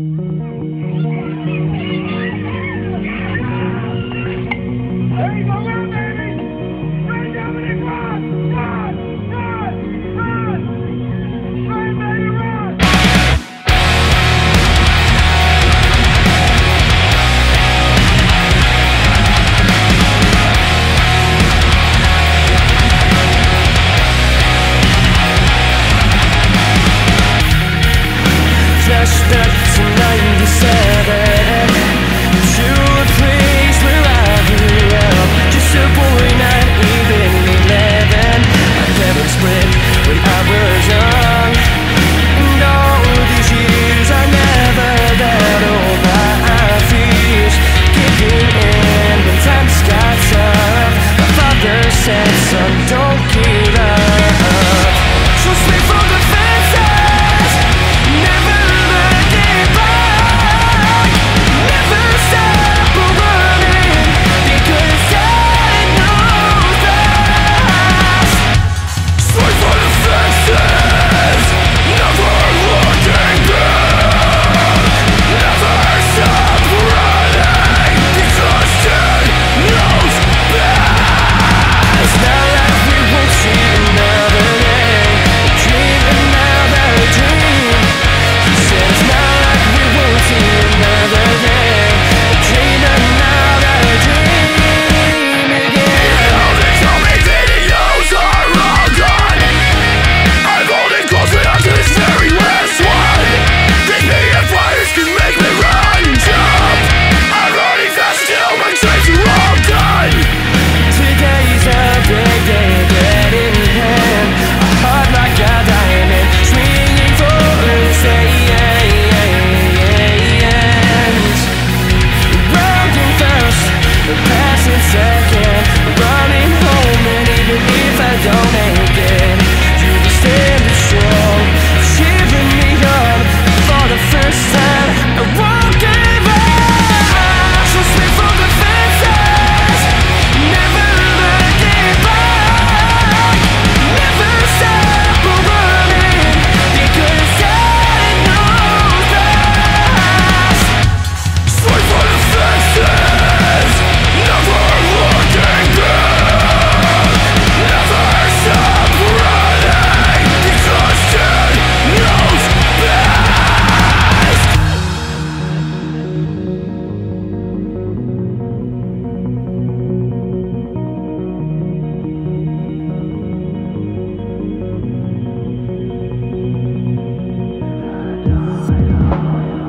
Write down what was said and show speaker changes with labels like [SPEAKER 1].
[SPEAKER 1] You. said so. don't end. Thank you.